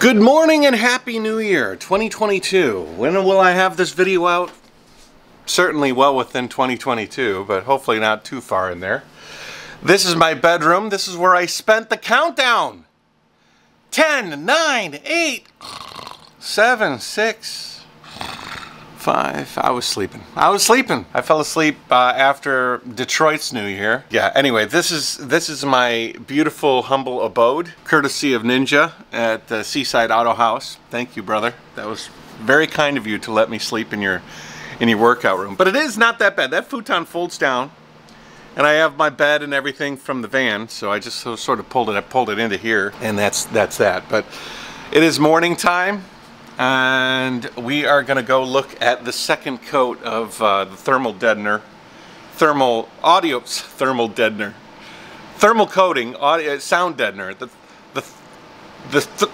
Good morning and Happy New Year 2022. When will I have this video out? Certainly well within 2022, but hopefully not too far in there. This is my bedroom. This is where I spent the countdown. 10, 9, 8, 7, 6, five. I was sleeping. I was sleeping. I fell asleep uh, after Detroit's New Year. Yeah. Anyway, this is this is my beautiful humble abode, courtesy of Ninja at the Seaside Auto Haus. Thank you, brother. That was very kind of you to let me sleep in your in your workout room. But it is not that bad. That futon folds down. And I have my bed and everything from the van, so I just sort of pulled it, I pulled it into here, and that's that's that. But it is morning time and we are going to go look at the second coat of uh, the thermal deadener, thermal audio, thermal deadener, thermal coating, audio, sound deadener, the, the, the, the,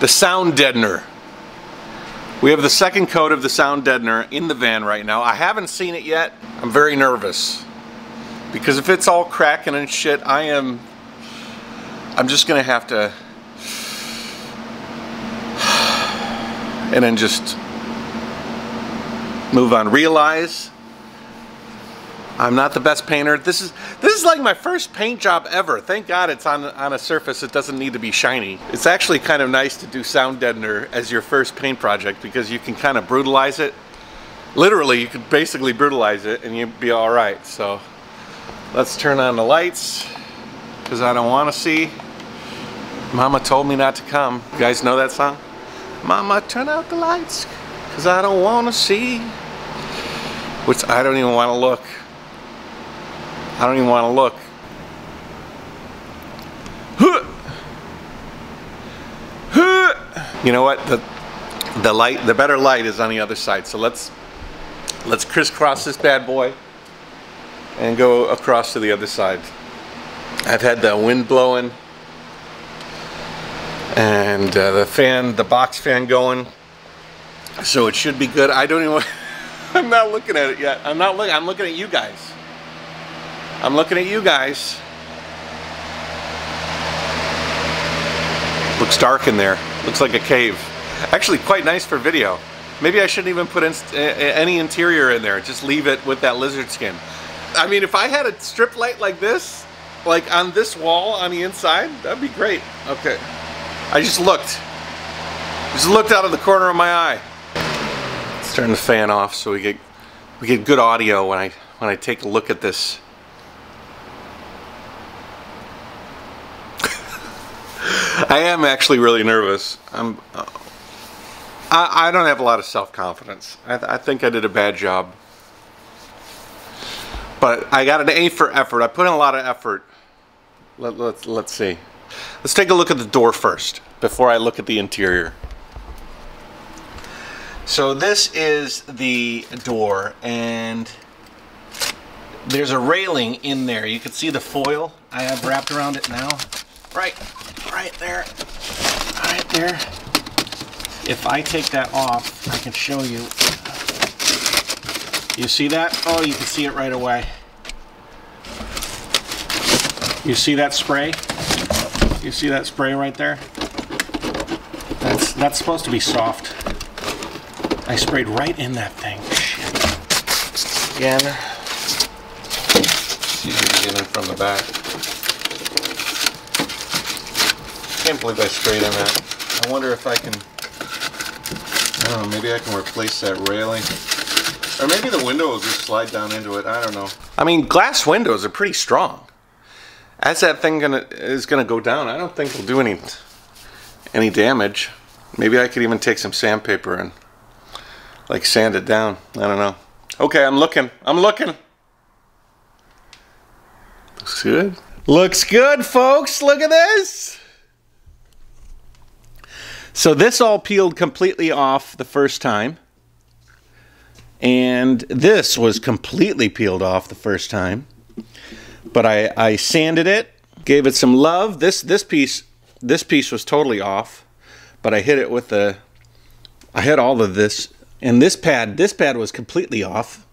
the sound deadener. We have the second coat of the sound deadener in the van right now. I haven't seen it yet. I'm very nervous because if it's all cracking and shit, I am, I'm just going to have to and then just move on. Realize I'm not the best painter. This is this is like my first paint job ever. Thank God it's on on a surface that doesn't need to be shiny. It's actually kind of nice to do sound deadener as your first paint project because you can kind of brutalize it. Literally, you could basically brutalize it and you'd be all right. So let's turn on the lights because I don't want to see. Mama told me not to come. You guys know that song? Mama, turn out the lights, because I don't want to see. Which I don't even want to look. I don't even want to look. You know what? The the light, the better light is on the other side. So let's let's crisscross this bad boy and go across to the other side. I've had the wind blowing and uh, the fan, the box fan going. So it should be good. I don't even. I'm not looking at it yet. I'm not looking. I'm looking at you guys. I'm looking at you guys. Looks dark in there. Looks like a cave. Actually, quite nice for video. Maybe I shouldn't even put in any interior in there. Just leave it with that lizard skin. I mean, if I had a strip light like this, like on this wall on the inside, that'd be great. Okay. I just looked. Just looked out of the corner of my eye. Let's turn the fan off so we get we get good audio when I when I take a look at this. I am actually really nervous. I'm. Uh, I, I don't have a lot of self-confidence. I, I think I did a bad job. But I got an A for effort. I put in a lot of effort. Let, let's, let's see. Let's take a look at the door first before I look at the interior. So this is the door and there's a railing in there. You can see the foil I have wrapped around it now. Right, right there, right there. If I take that off, I can show you. You see that? Oh, you can see it right away. You see that spray? You see that spray right there? That's that's supposed to be soft. I sprayed right in that thing. Shit. Again. It's easier to get in from the back. Can't believe I sprayed in that. I wonder if I can I don't know, maybe I can replace that railing. Or maybe the window will just slide down into it. I don't know. I mean, glass windows are pretty strong as that thing gonna is gonna go down, I don't think it'll do any any damage. Maybe I could even take some sandpaper and like sand it down. I don't know. Okay, I'm looking. I'm looking. Looks good. Looks good, folks. Look at this. So this all peeled completely off the first time. And this was completely peeled off the first time but I, I sanded it, gave it some love. This this piece this piece was totally off, but I hit it with the I hit all of this and this pad this pad was completely off.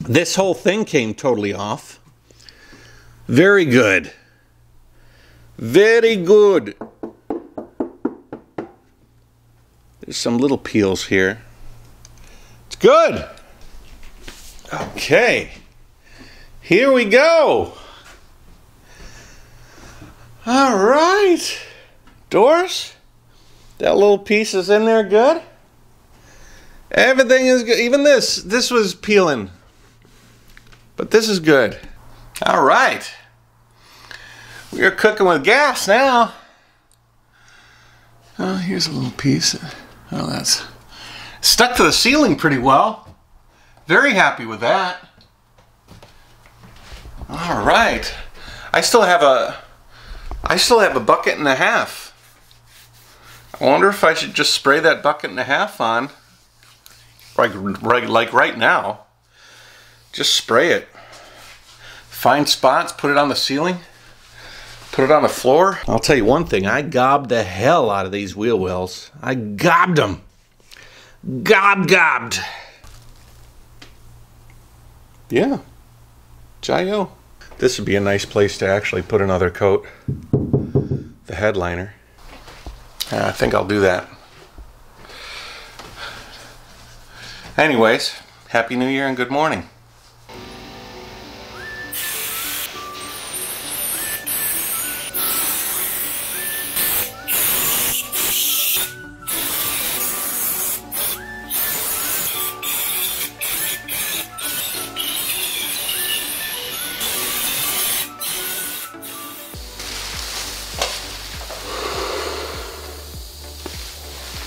This whole thing came totally off. Very good. Very good. There's some little peels here. It's good. Okay. Here we go. All right. Doors. That little piece is in there good. Everything is good. Even this. This was peeling. But this is good. All right. We are cooking with gas now. Oh, here's a little piece. Oh, that's stuck to the ceiling pretty well. Very happy with that. All right. I still have a I still have a bucket and a half. I wonder if I should just spray that bucket and a half on like right, like right now. Just spray it. Find spots, put it on the ceiling, put it on the floor. I'll tell you one thing, I gobbed the hell out of these wheel wells. I gobbed them. Gob gobbed. Yeah. Jayoe. This would be a nice place to actually put another coat. The headliner. I think I'll do that. Anyways, Happy New Year and good morning.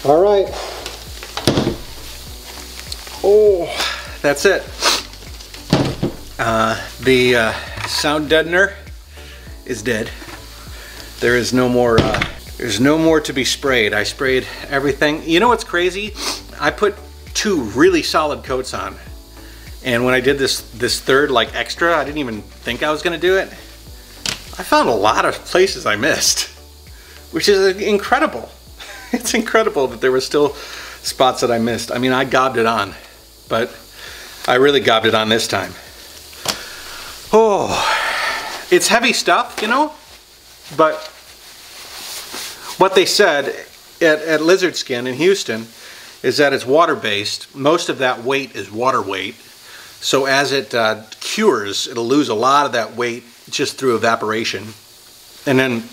All right. Oh, that's it. Uh, the uh, sound deadener is dead. There is no more. Uh, there's no more to be sprayed. I sprayed everything. You know what's crazy? I put two really solid coats on, and when I did this this third like extra, I didn't even think I was gonna do it. I found a lot of places I missed, which is incredible. it's incredible that there were still spots that I missed. I mean, I gobbed it on, but I really gobbed it on this time. Oh, it's heavy stuff, you know, but what they said at, at Lizard Skin in Houston is that it's water-based. Most of that weight is water weight. So as it uh, cures, it'll lose a lot of that weight just through evaporation. And then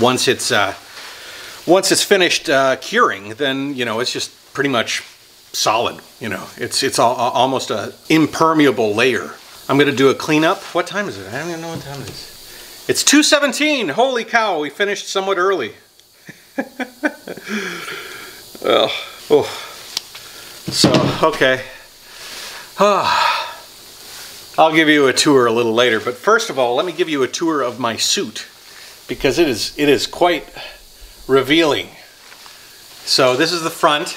once it's uh, once it's finished uh, curing, then you know it's just pretty much solid. You know, it's it's almost a impermeable layer. I'm gonna do a cleanup. What time is it? I don't even know what time it is. It's 2:17. Holy cow! We finished somewhat early. well, oh, so okay. I'll give you a tour a little later, but first of all, let me give you a tour of my suit because it is it is quite revealing. So this is the front,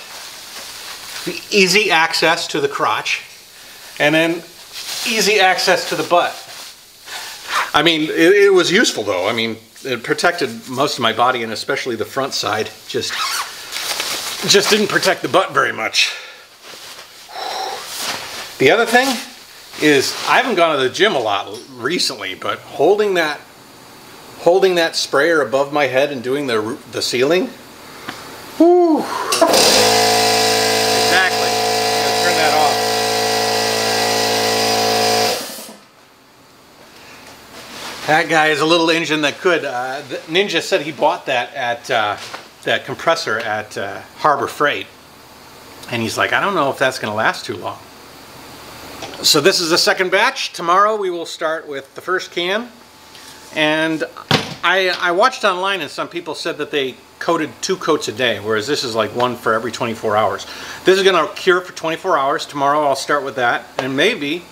the easy access to the crotch, and then easy access to the butt. I mean, it, it, was useful though. I mean, it protected most of my body and especially the front side. Just, just didn't protect the butt very much. The other thing is I haven't gone to the gym a lot recently, but holding that holding that sprayer above my head and doing the, the ceiling. Whew. Exactly. turn that off. That guy is a little engine that could. Uh, Ninja said he bought that at uh, that compressor at uh, Harbor Freight. And he's like, I don't know if that's going to last too long. So this is the second batch. Tomorrow we will start with the first can. And I, I watched online and some people said that they coated two coats a day, whereas this is like one for every 24 hours. This is going to cure for 24 hours. Tomorrow I'll start with that, and maybe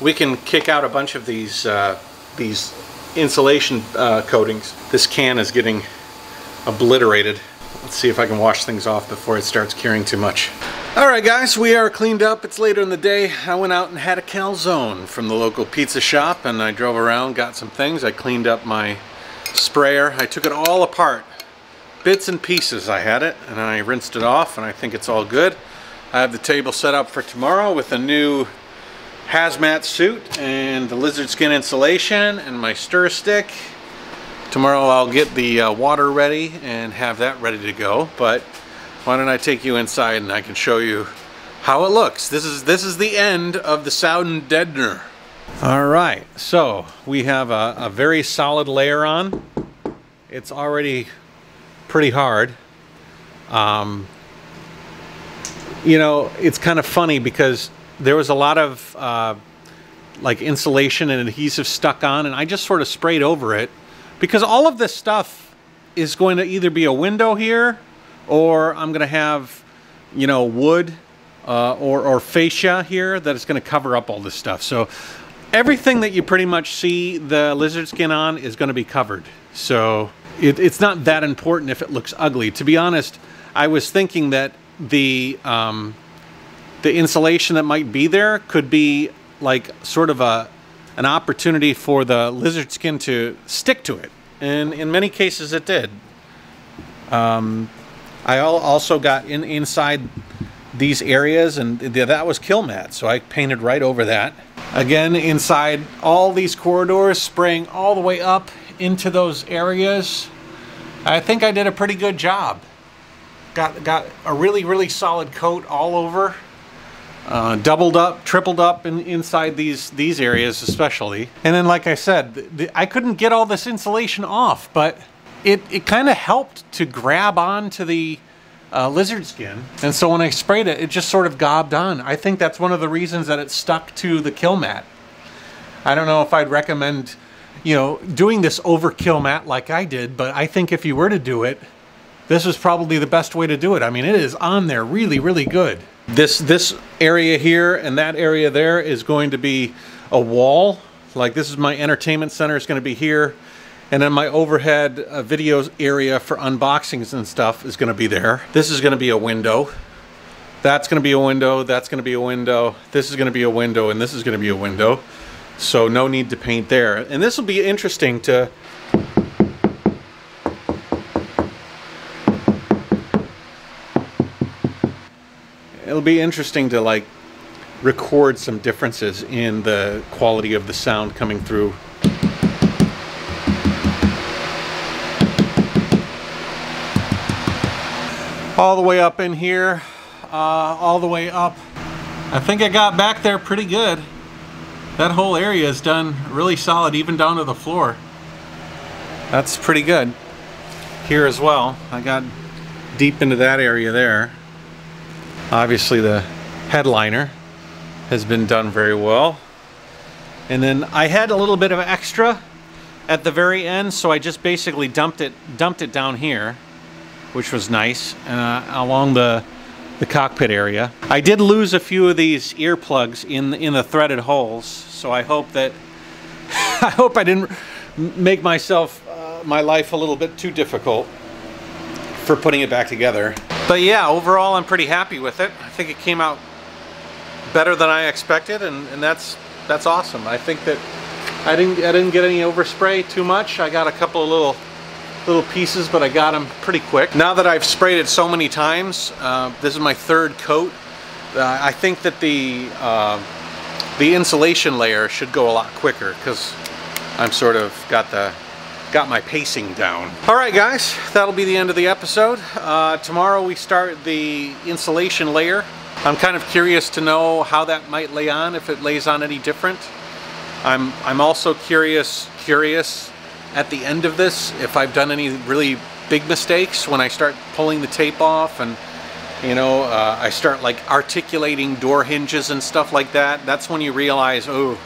we can kick out a bunch of these uh, these insulation uh, coatings. This can is getting obliterated. Let's see if I can wash things off before it starts curing too much. Alright guys, we are cleaned up. It's later in the day. I went out and had a calzone from the local pizza shop and I drove around, got some things. I cleaned up my sprayer. I took it all apart. Bits and pieces I had it and I rinsed it off and I think it's all good. I have the table set up for tomorrow with a new hazmat suit and the lizard skin insulation and my stir stick. Tomorrow I'll get the uh, water ready and have that ready to go. But why don't I take you inside and I can show you how it looks. This is this is the end of the Sound Deadener. All right, so we have a, a very solid layer on. It's already pretty hard. Um, you know, it's kind of funny because there was a lot of uh, like insulation and adhesive stuck on, and I just sort of sprayed over it because all of this stuff is going to either be a window here or I'm going to have, you know, wood uh, or, or fascia here that is going to cover up all this stuff. So everything that you pretty much see the lizard skin on is going to be covered. So it, it's not that important if it looks ugly. To be honest, I was thinking that the um, the insulation that might be there could be like sort of a an opportunity for the lizard skin to stick to it, and in many cases it did. Um, I also got in inside these areas, and that was Kilmat, so I painted right over that. Again, inside all these corridors, spraying all the way up into those areas. I think I did a pretty good job. Got, got a really, really solid coat all over. Uh, doubled up, tripled up in, inside these these areas especially. And then, like I said, the, I couldn't get all this insulation off, but it, it kind of helped to grab onto the uh, lizard skin. And so when I sprayed it, it just sort of gobbed on. I think that's one of the reasons that it stuck to the Kilmat. I don't know if I'd recommend you know, doing this over Kilmat like I did, but I think if you were to do it, this is probably the best way to do it. I mean, it is on there really, really good. This, this area here and that area there is going to be a wall. Like this is my entertainment center is going to be here. And then my overhead uh, video area for unboxings and stuff is going to be there. This is going to be a window. That's going to be a window. That's going to be a window. This is going to be a window. And this is going to be a window. So no need to paint there. And this will be interesting to It'll be interesting to like record some differences in the quality of the sound coming through. All the way up in here, uh, all the way up. I think I got back there pretty good. That whole area is done really solid even down to the floor. That's pretty good. Here as well. I got deep into that area there. Obviously the headliner has been done very well. And then I had a little bit of extra at the very end so I just basically dumped it dumped it down here which was nice uh, along the the cockpit area. I did lose a few of these earplugs in in the threaded holes, so I hope that I hope I didn't make myself uh, my life a little bit too difficult for putting it back together. But yeah, overall I'm pretty happy with it. I think it came out better than I expected, and, and that's that's awesome. I think that I didn't I didn't get any overspray too much. I got a couple of little little pieces, but I got them pretty quick. Now that I've sprayed it so many times, uh, this is my third coat. Uh, I think that the uh, the insulation layer should go a lot quicker because I'm sort of got the got my pacing down. All right, guys, that'll be the end of the episode. Uh, tomorrow we start the insulation layer. I'm kind of curious to know how that might lay on, if it lays on any different. I'm I'm also curious curious at the end of this if I've done any really big mistakes when I start pulling the tape off and you know uh, I start like articulating door hinges and stuff like that that's when you realize oh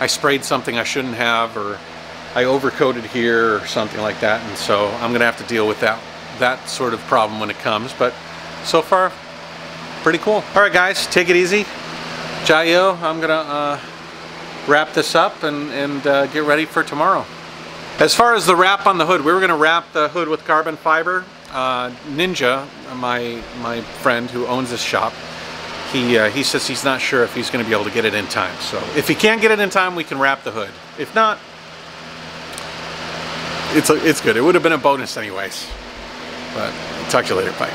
I sprayed something I shouldn't have or I overcoated here or something like that and so I'm gonna have to deal with that that sort of problem when it comes but so far pretty cool. All right guys take it easy. Jayoe I'm gonna uh, wrap this up and, and uh, get ready for tomorrow as far as the wrap on the hood, we were going to wrap the hood with carbon fiber. Uh, Ninja, my my friend who owns this shop, he uh, he says he's not sure if he's going to be able to get it in time. So if he can't get it in time, we can wrap the hood. If not, it's a, it's good. It would have been a bonus anyways. But talk to you later. Bye.